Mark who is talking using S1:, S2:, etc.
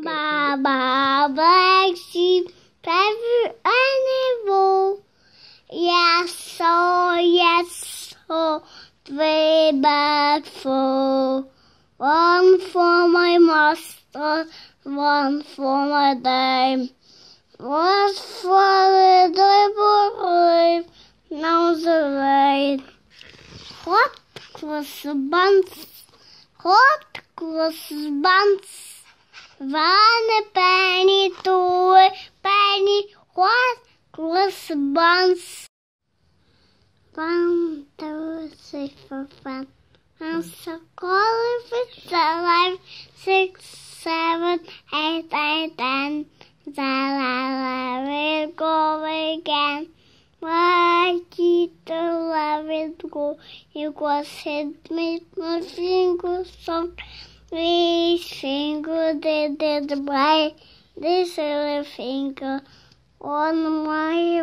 S1: Baba black sheep, every animal. Yes, so yes, so three bags full. One for my master, one for my dame. One for the grave, now the rain. Hot cross buns, hot cross buns. One penny, two penny, hot cross buns. One, two, three, four, five. I'm so calling for alive. Six, seven, eight, eight, ten. The la will go again. Why did the love go? It was hit me my fingers so we finger did it right. This little finger on my